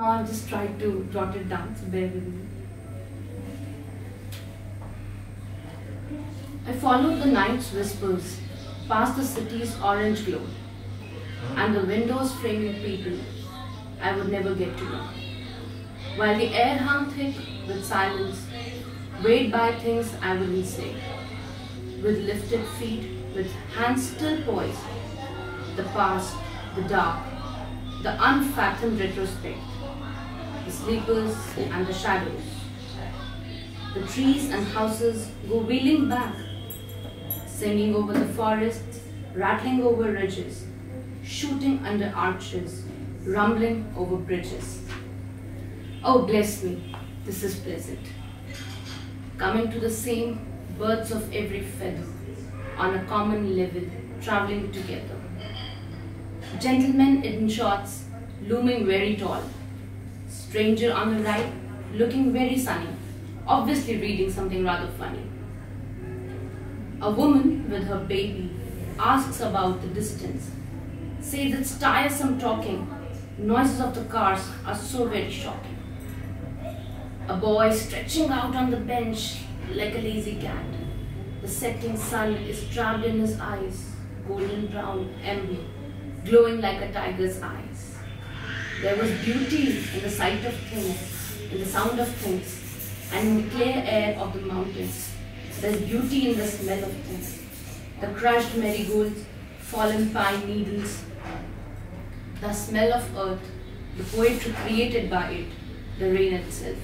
Uh, I'll just try to jot it down, so bear with me. I followed the night's whispers past the city's orange glow and the windows framing people I would never get to know. While the air hung thick with silence, weighed by things I wouldn't say, with lifted feet, with hands still poised, the past, the dark, the unfathomed retrospect, the sleepers and the shadows. The trees and houses go wheeling back, singing over the forests, rattling over ridges, shooting under arches, rumbling over bridges. Oh, bless me, this is pleasant. Coming to the same birds of every feather, on a common level, traveling together. Gentlemen in shorts, looming very tall. Stranger on the right, looking very sunny, obviously reading something rather funny. A woman with her baby asks about the distance. Says it's tiresome talking. Noises of the cars are so very shocking. A boy stretching out on the bench like a lazy cat. The setting sun is trapped in his eyes, golden brown ember, glowing like a tiger's eyes. There was beauty in the sight of things, in the sound of things, and in the clear air of the mountains. There's beauty in the smell of things. The crushed marigolds, fallen pine needles, the smell of earth, the poetry created by it, the rain itself.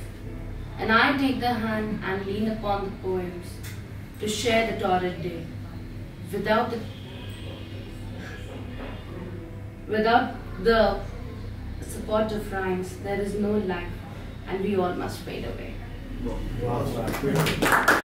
And I take the hand and lean upon the poems to share the torrid day. Without the without the support of rhymes, there is no life, and we all must fade away. Wow.